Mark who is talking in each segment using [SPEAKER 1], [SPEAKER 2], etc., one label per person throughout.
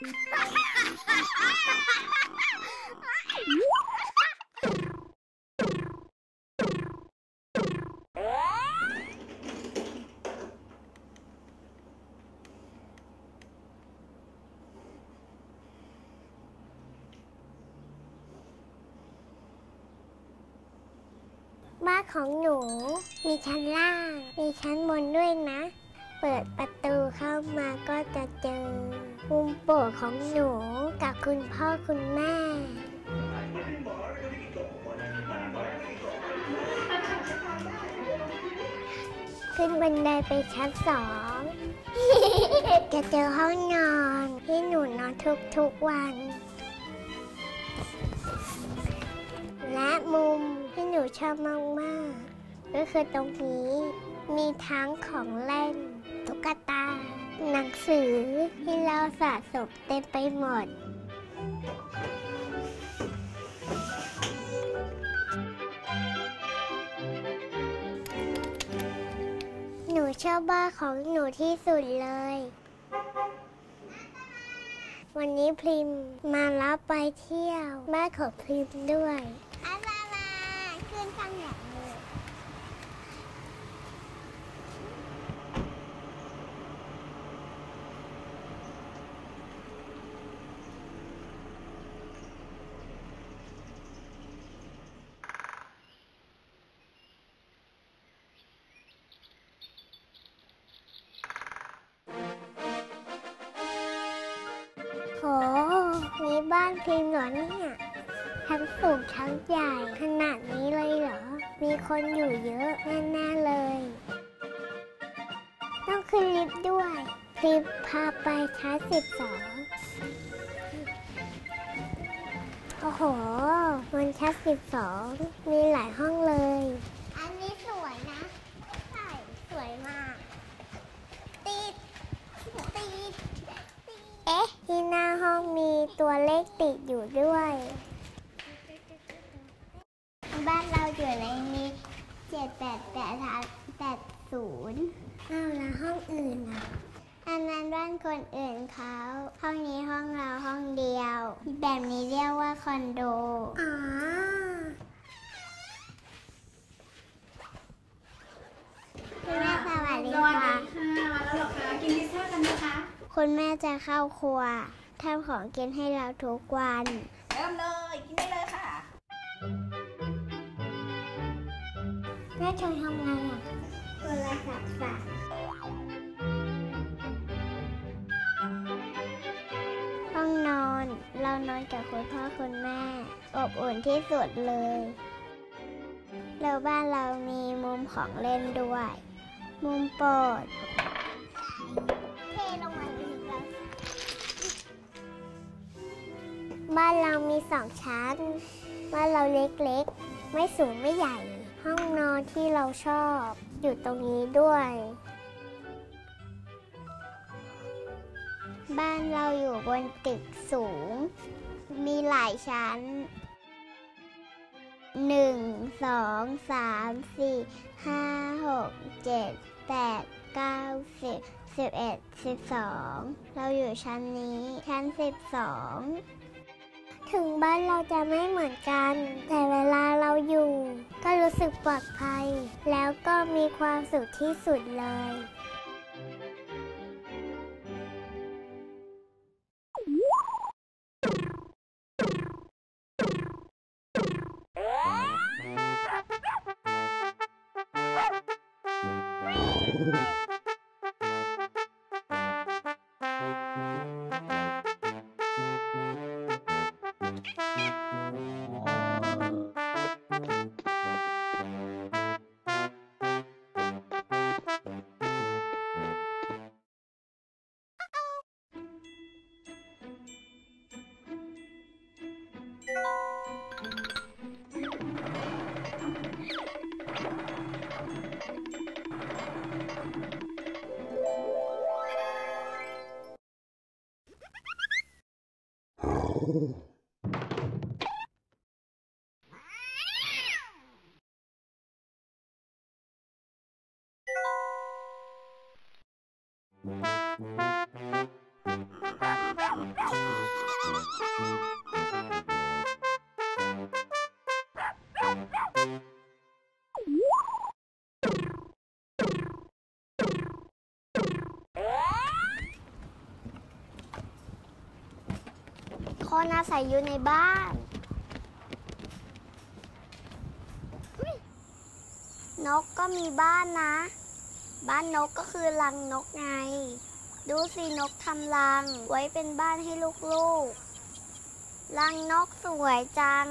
[SPEAKER 1] บ้านของหนูมีชั้นล่าง มีชั้นบนด้วยนะ เปิดประตูเข้ามาก็จะเจอมุมโปรดของหนูกับคุณพ่อคุณแม่ขึ้นบันไดไปชั้นสอง จะเจอห้องนอนที่หนูนอนทุกๆวัน และมุมที่หนูชอบมาก ๆ ก็คือตรงนี้มีทั้งของเล่น กตา หนังสือที่เราสะสมเต็มไปหมด หนูชอบบ้านของหนูที่สุดเลย วันนี้พริมมารับไปเที่ยว บ้านของพริมด้วยอาบามาขึ้นข้างหลัง โห มีบ้านพิมพ์เหรอเนี่ย ทั้งสูงทั้งใหญ่ขนาดนี้เลยเหรอ มีคนอยู่เยอะแน่ๆเลย ต้องขึ้นลิฟต์ด้วยพริมพาไปชั้นสิบสองโอ้โหบนชั้นสิบสองมีหลายห้องเลย อันนี้สวยนะ ใช่ สวยมาก ติด ติด เอ๊ะ ที่หน้าห้องมีตัวเลขติดอยู่ด้วย บ้านเราอยู่ในนี้เจ็ดแปดแปดแปดศูนย์อ้าวแล้วห้องอื่นอะอันนั้นบ้านคนอื่นเขาห้องนี้ห้องเราห้องเดียว แบบนี้เรียกว่าคอนโดอ๋อคุณแม่สวัสดี
[SPEAKER 2] สวัส
[SPEAKER 1] ค่ะ
[SPEAKER 2] ดีค่ะมาแล้วเหรอคะกินพิซซ่ากันนะคะ
[SPEAKER 1] คุณแม่จะเข้าครัวทำของกินให้เราทุกวัน
[SPEAKER 2] เริ่มเลย กินได้เลยค่ะ
[SPEAKER 1] แม่ชวนทำไงอะโทรศัพท์ฝากห้องนอน เรานอนกับคุณพ่อคุณแม่ อบอุ่นที่สุดเลย แล้วบ้านเรามีมุมของเล่นด้วย มุมโปรด บ้านเรามีสองชั้น บ้านเราเล็กๆ ไม่สูงไม่ใหญ่ ห้องนอนที่เราชอบ อยู่ตรงนี้ด้วย บ้านเราอยู่บนตึกสูง มีหลายชั้นหนึ่งสองสามสี่ห้าหกเจ็ดแปดเก้าสิบสิบเอ็ดสิบสองเราอยู่ชั้นนี้ชั้นสิบสอง ถึงบ้านเราจะไม่เหมือนกัน แต่เวลาเราอยู่ ก็รู้สึกปลอดภัย แล้วก็มีความสุขที่สุดเลย thank คนอาศัยอยู่ในบ้าน
[SPEAKER 3] นกก็มีบ้านนะ บ้านนกก็คือรังนกไง ดูสินกทำรังไว้เป็นบ้านให้ลูกๆ รังนกสวยจัง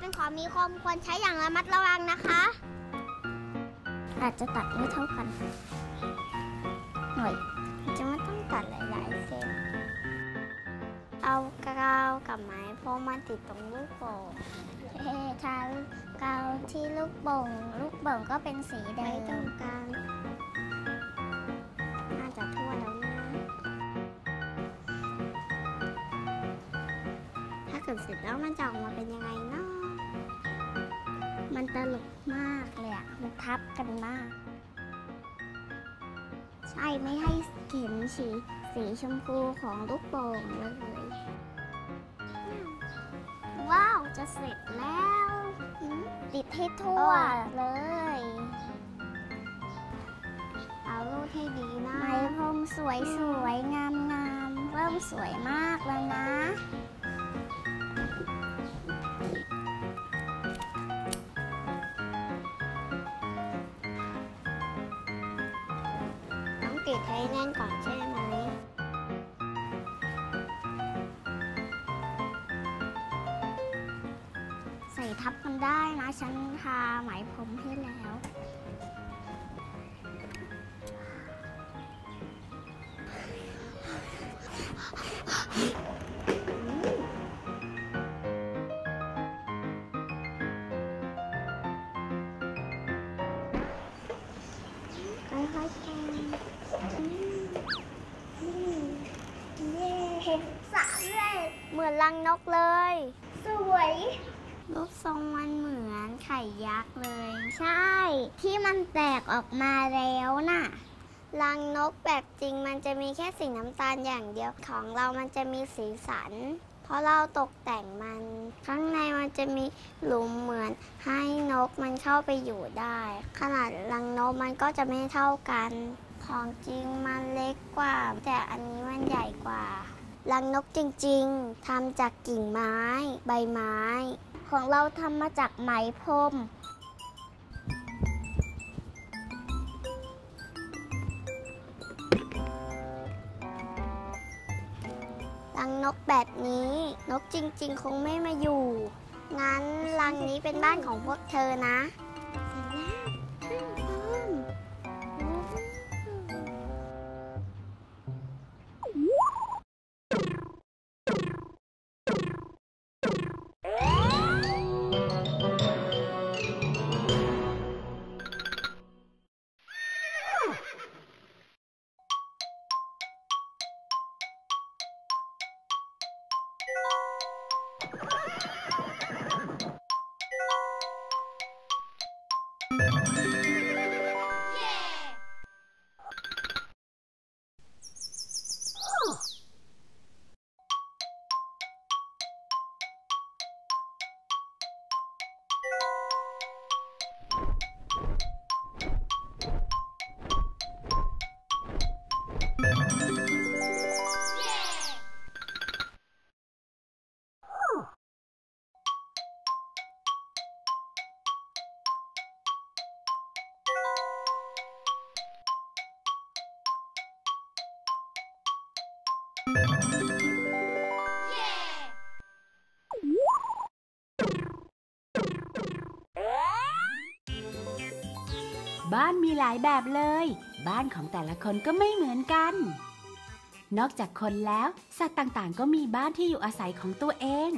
[SPEAKER 3] เป็นของมีคมควรใช้อย่างระมัดระวังนะคะ อาจจะตัดไม่เท่ากัน หน่อย จะไม่ต้องตัดหลายๆเส้นเอากาวกับไม้พรมาติดตรงลูกโป่งเฮ้ทากาวที่ลูกโป่งลูกโป่งก็เป็นสีแดงตรงกลางน่าจะทั่วแล้วนะถ้าเกิดเสร็จแล้วมันจะออกมาเป็นยังไงเนาะ มันตลกมากเลยอะมันทับกันมาก ใช่ไม่ให้เข็มสีสีชมพูของลูกโป่งเลย ว้าวจะเสร็จแล้วอืมติดให้ทั่วเลย เอารูดให้ดีนะไหมพรมสวยสวยงามงามเริ่มสวยมากแล้วนะ ปิดให้แน่นก่อนใช่ไหมใส่ทับกันได้นะ ฉันทาไหมพรมให้แล้ว ทรงมันเหมือนไข่ยักษ์เลย ใช่ ที่มันแตกออกมาแล้วน่ะรังนกแบบจริงมันจะมีแค่สีน้ำตาลอย่างเดียวของเรามันจะมีสีสัน เพราะเราตกแต่งมัน ข้างในมันจะมีหลุมเหมือนให้นกมันเข้าไปอยู่ได้ ขนาดรังนกมันก็จะไม่เท่ากัน ของจริงมันเล็กกว่า แต่อันนี้มันใหญ่กว่ารังนกจริงๆทำจากกิ่งไม้ ใบไม้ ของเราทำมาจากไหมพรม รังนกแบบนี้ นกจริง ๆ คงไม่มาอยู่ งั้นรังนี้เป็นบ้านของพวกเธอนะเสร็จแล้ว
[SPEAKER 4] มีหลายแบบเลย บ้านของแต่ละคนก็ไม่เหมือนกัน นอกจากคนแล้ว สัตว์ต่างๆ ก็มีบ้านที่อยู่อาศัยของตัวเอง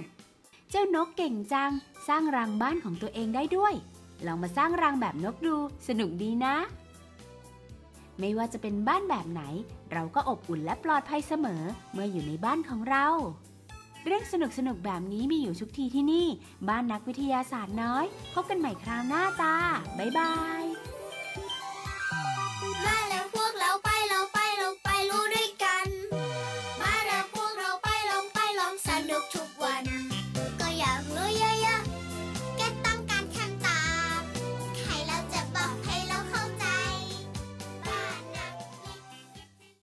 [SPEAKER 4] เจ้านกเก่งจัง สร้างรังบ้านของตัวเองได้ด้วย ลองมาสร้างรังแบบนกดู สนุกดีนะ ไม่ว่าจะเป็นบ้านแบบไหน เราก็อบอุ่นและปลอดภัยเสมอ เมื่ออยู่ในบ้านของเราเรื่องสนุกๆแบบนี้มีอยู่ทุกทีที่นี่ บ้านนักวิทยาศาสตร์น้อย พบกันใหม่คราวหน้าจ้าบ๊ายบาย